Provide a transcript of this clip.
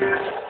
Thank you.